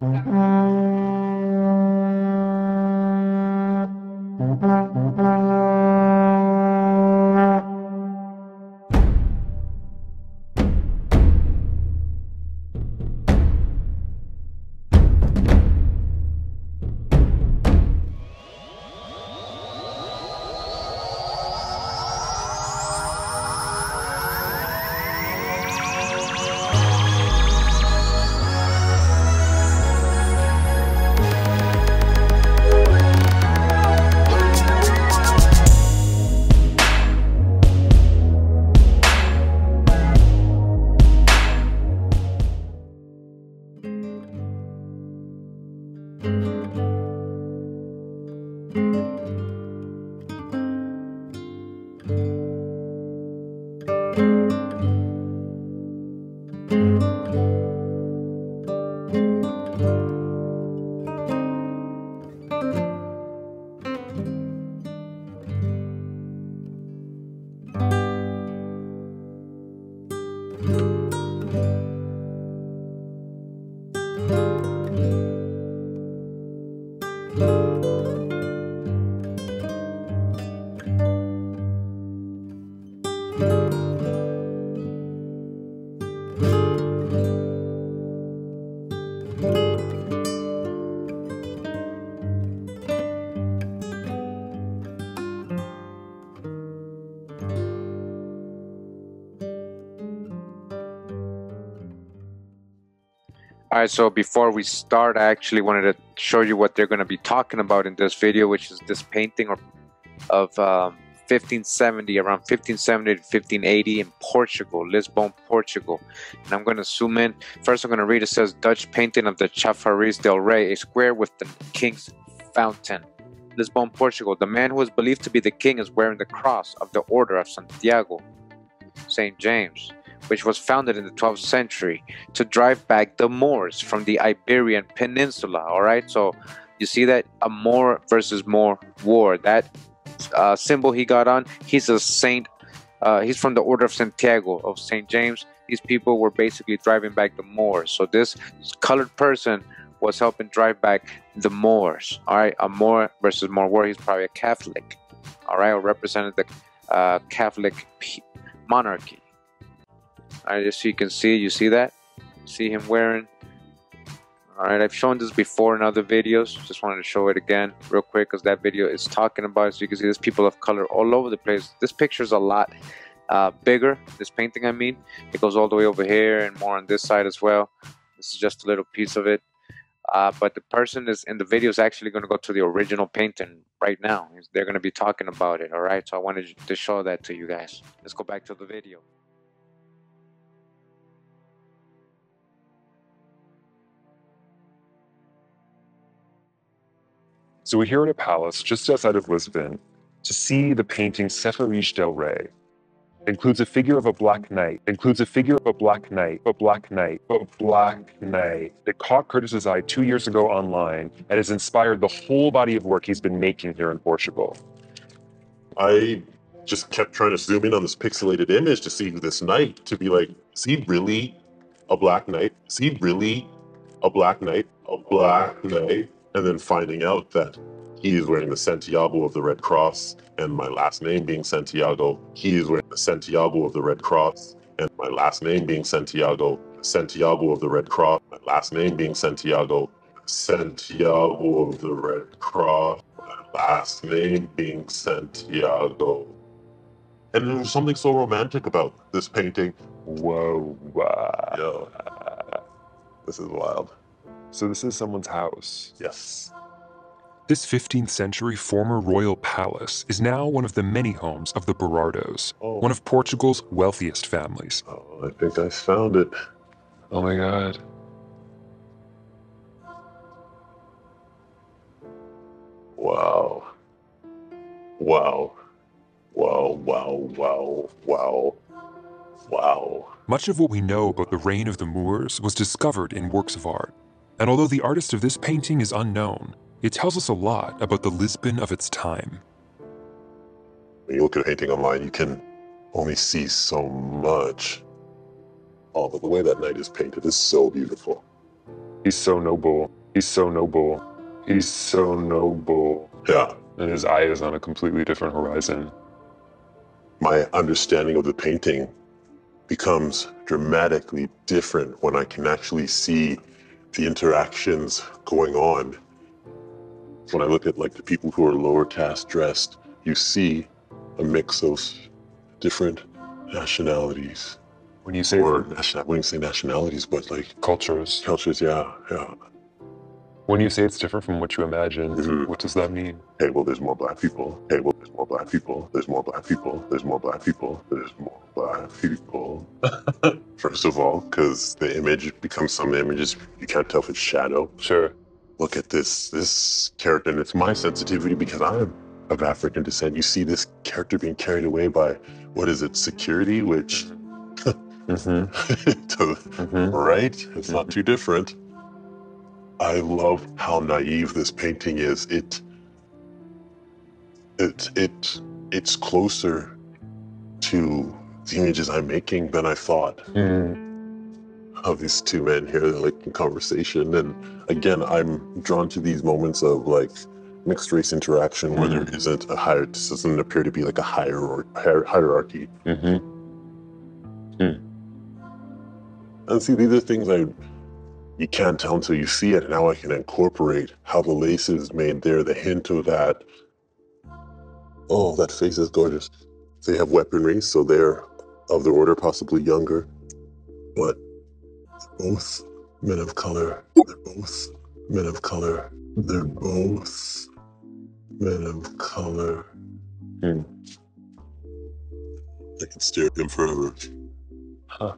Gracias. All right, so before we start, I actually wanted to show you what they're going to be talking about in this video, which is this painting of, um, 1570, around 1570 to 1580 in Portugal, Lisbon, Portugal. And I'm going to zoom in. First, I'm going to read it says Dutch painting of the Chafariz del Rey, a square with the king's fountain. Lisbon, Portugal. The man who is believed to be the king is wearing the cross of the Order of Santiago, St. James which was founded in the 12th century to drive back the Moors from the Iberian Peninsula. All right, so you see that a Moor versus Moor war. That uh, symbol he got on, he's a saint. Uh, he's from the Order of Santiago of Saint James. These people were basically driving back the Moors. So this colored person was helping drive back the Moors. All right, a Moor versus Moor war. He's probably a Catholic. All right, or represented the uh, Catholic monarchy. Right, just so you can see, you see that? See him wearing. All right, I've shown this before in other videos. Just wanted to show it again real quick because that video is talking about it. So you can see there's people of color all over the place. This picture is a lot uh, bigger. This painting, I mean, it goes all the way over here and more on this side as well. This is just a little piece of it. Uh, but the person is in the video is actually going to go to the original painting right now. They're going to be talking about it. All right, so I wanted to show that to you guys. Let's go back to the video. So we're here at a palace just outside of Lisbon to see the painting Chafariz del Rey. It includes a figure of a black knight, it includes a figure of a black knight, a black knight, a black knight that caught Curtis's eye two years ago online and has inspired the whole body of work he's been making here in Portugal. I just kept trying to zoom in on this pixelated image to see this knight to be like, is he really a black knight? Is he really a black knight? A black knight? And then finding out that he is wearing the Santiago of the Red Cross, and my last name being Santiago, he is wearing the Santiago of the Red Cross, and my last name being Santiago, Santiago of the Red Cross, my last name being Santiago, Santiago of the Red Cross, my last name being Santiago. And there's something so romantic about this painting. Whoa, wow. Yeah. This is wild. So this is someone's house. Yes. This 15th century former royal palace is now one of the many homes of the Berardos, Oh. one of Portugal's wealthiest families. Oh, I think I found it. Oh my god. Wow. Wow. Wow, wow, wow, wow. Wow. Much of what we know about the reign of the Moors was discovered in works of art. And although the artist of this painting is unknown, it tells us a lot about the Lisbon of its time. When you look at a painting online, you can only see so much. Oh, but the way that knight is painted is so beautiful. He's so noble. He's so noble. He's so noble. Yeah. And his eye is on a completely different horizon. My understanding of the painting becomes dramatically different when I can actually see the interactions going on. When I look at like the people who are lower caste dressed, you see a mix of different nationalities. When you say Or nation- I wouldn't say nationalities, but like cultures, cultures, yeah, yeah. When you say it's different from what you imagined, Mhm. what does that mean? Hey, well, there's more black people. Hey, well, there's more black people. There's more black people. There's more black people. There's more black people. First of all, because the image becomes some images you can't tell if it's shadow. Sure. Look at this this character, and it's my sensitivity because I'm of African descent. You see this character being carried away by what is it, security, which Mm-hmm. to, Mm-hmm. right? It's not too different. I love how naive this painting is. It it it it's closer to the images I'm making than I thought Mm. of these two men here, like in conversation. And again, I'm drawn to these moments of like mixed race interaction where there isn't a higher. This doesn't appear to be like a higher or hierarchy. Mm-hmm. And see, these are things I you can't tell until you see it. And now I can incorporate how the lace is made there, the hint of that. Oh, that face is gorgeous. They have weaponry, so they're of the order, possibly younger. But they're both men of color. They're both men of color. They're both men of color. Hmm. I can stare at them forever. Huh.